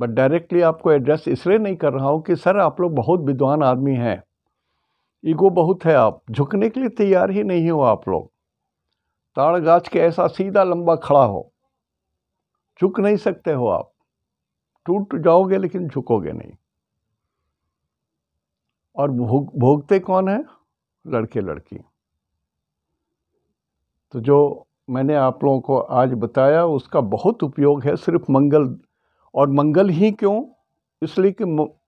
But directly आपको address इसलिए नहीं कर रहा हूँ कि, सर, आप लोग बहुत विद्वान आदमी हैं। ईगो बहुत है आप। झुकने के लिए तैयार ही नहीं हो आप लोग। ताड़ गाछ के ऐसा सीधा लंबा खड़ा हो। झुक नहीं सकते हो आप। टूट जाओगे लेकिन झुकोगे नहीं। और भोग, भोगते कौन है? लड़के लड़की। तो जो मैंने आप लोगों को आज बताया, उसका बहुत उपयोग है। सिर्फ़ मंगल और मंगल ही क्यों? इसलिए कि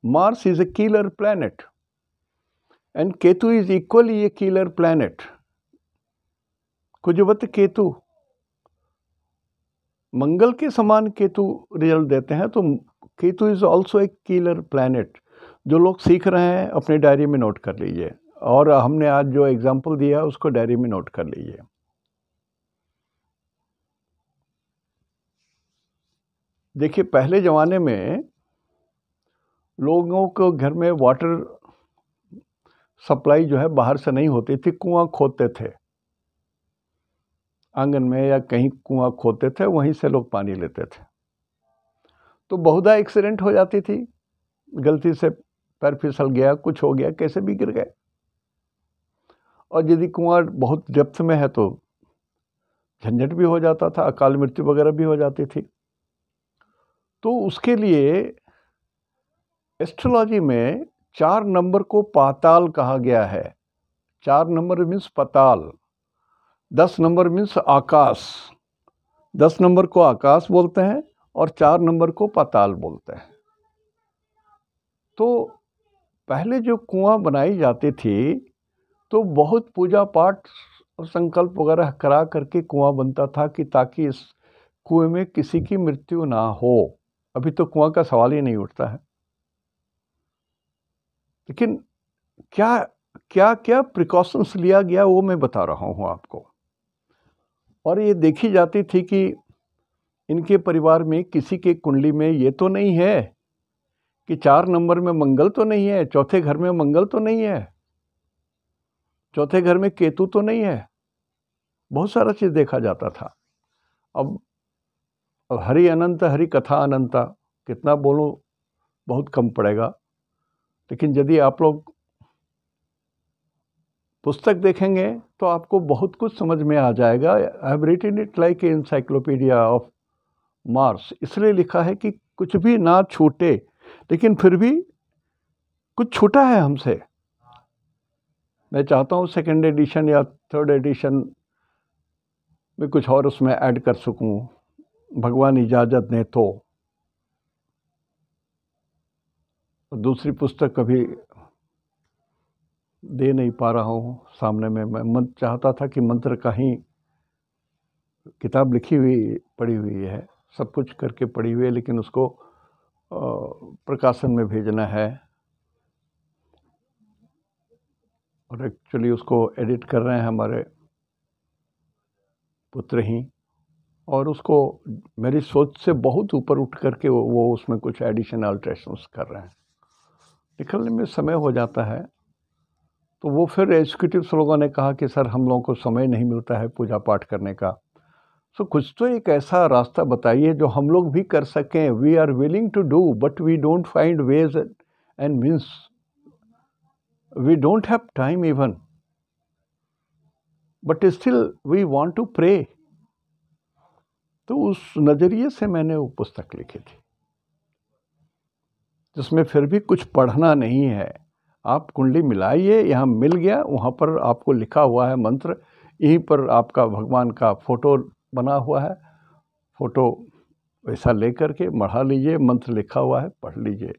Mars is a killer planet and Ketu is equally a killer planet कुजवत Ketu. Mangal के समान केतु रिज़ल्ट देते हैं तो Ketu is also a killer planet जो लोग सीख रहे हैं, अपने डायरी में नोट कर लीजिए। और हमने आज जो एग्ज़ाम्पल दिया उसको डायरी में नोट कर लीजिए। देखिए, पहले ज़माने में लोगों को घर में वाटर सप्लाई जो है बाहर से नहीं होती थी, कुआँ खोदते थे। आँगन में या कहीं कुआँ खोदते थे, वहीं से लोग पानी लेते थे। तो बहुधा एक्सीडेंट हो जाती थी, गलती से पैर फिसल गया, कुछ हो गया, कैसे भी गिर गए। और यदि कुआँ बहुत डेप्थ में है तो झंझट भी हो जाता था, अकाल मृत्यु वगैरह भी हो जाती थी। तो उसके लिए एस्ट्रोलॉजी में चार नंबर को पाताल कहा गया है। चार नंबर मीन्स पताल, दस नंबर मीन्स आकाश, दस नंबर को आकाश बोलते हैं और चार नंबर को पाताल बोलते हैं। तो पहले जो कुआँ बनाई जाती थी तो बहुत पूजा पाठ और संकल्प वगैरह करा करके कुआँ बनता था कि ताकि इस कुएँ में किसी की मृत्यु ना हो। अभी तो कुआँ का सवाल ही नहीं उठता है। लेकिन क्या क्या क्या प्रिकॉशंस लिया गया वो मैं बता रहा हूँ आपको। और ये देखी जाती थी कि इनके परिवार में किसी के कुंडली में ये तो नहीं है कि चार नंबर में मंगल तो नहीं है, चौथे घर में मंगल तो नहीं है, चौथे घर में केतु तो नहीं है। बहुत सारा चीज़ देखा जाता था। अब अब हरि अनंत, हरि कथा अनंता, कितना बोलूँ, बहुत कम पड़ेगा। लेकिन यदि आप लोग पुस्तक देखेंगे तो आपको बहुत कुछ समझ में आ जाएगा। I have written it like encyclopedia of Mars इसलिए लिखा है कि कुछ भी ना छूटे, लेकिन फिर भी कुछ छूटा है हमसे। मैं चाहता हूँ सेकेंड एडिशन या थर्ड एडिशन में कुछ और उसमें ऐड कर सकूँ। भगवान इजाज़त ने तो। दूसरी पुस्तक कभी दे नहीं पा रहा हूँ। सामने में मैं मन चाहता था कि मंत्र का ही किताब लिखी हुई पड़ी हुई है। सब कुछ करके पड़ी हुई है, लेकिन उसको प्रकाशन में भेजना है। और एक्चुअली उसको एडिट कर रहे हैं हमारे पुत्र ही। और उसको मेरी सोच से बहुत ऊपर उठ करके वो, उसमें कुछ एडिशन अल्ट्रेशन कर रहे हैं। निकलने में समय हो जाता है। तो वो फिर एग्जीक्यूटिव लोगों ने कहा कि सर हम लोगों को समय नहीं मिलता है पूजा पाठ करने का। सो कुछ तो एक ऐसा रास्ता बताइए जो हम लोग भी कर सकें। We are willing to do but we don't find ways and means we don't have time even but still we want to pray तो उस नज़रिए से मैंने वो पुस्तक लिखी थी। जिसमें फिर भी कुछ पढ़ना नहीं है। आप कुंडली मिलाइए, यहाँ मिल गया, वहाँ पर आपको लिखा हुआ है मंत्र। यहीं पर आपका भगवान का फ़ोटो बना हुआ है। फ़ोटो वैसा ले कर के मढ़ा लीजिए, मंत्र लिखा हुआ है, पढ़ लीजिए।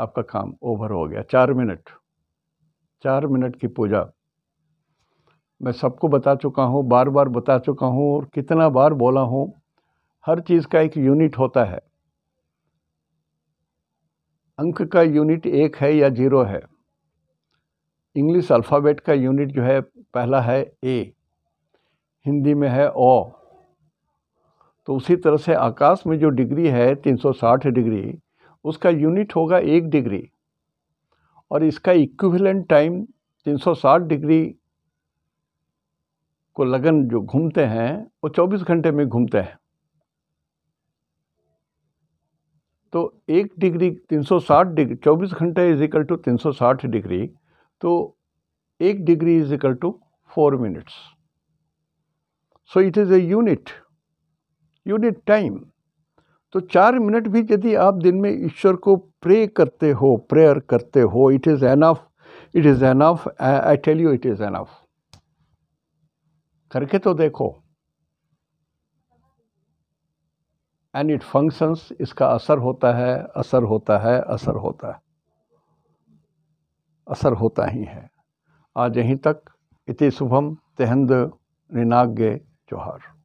आपका काम ओवर हो गया। चार मिनट। चार मिनट की पूजा। मैं सबको बता चुका हूँ, बार बार बता चुका हूँ और कितना बार बोला हूँ हर चीज़ का एक यूनिट होता है। अंक का यूनिट एक है या ज़ीरो है। इंग्लिश अल्फ़ाबेट का यूनिट जो है, पहला है ए, हिंदी में है ओ। तो उसी तरह से आकाश में जो डिग्री है 360 डिग्री, उसका यूनिट होगा एक डिग्री। और इसका इक्विवेलेंट टाइम 360 डिग्री को लगन जो घूमते हैं, वो 24 घंटे में घूमते हैं। तो एक डिग्री 360 डिग्री 24 घंटे इज़ इक्वल टू 360 डिग्री तो एक degree is equal to four minutes so it is a unit unit time तो चार मिनट भी यदि आप दिन में ईश्वर को प्रे करते हो प्रेयर करते हो it is enough it is enough I tell you it is enough करके तो देखो। एंड इट फ़ंक्शंस इसका असर होता है, असर होता है, असर होता है। असर होता ही है। आज यहीं तक, इति शुभम, तेहंद, निनाग्य, जोहार।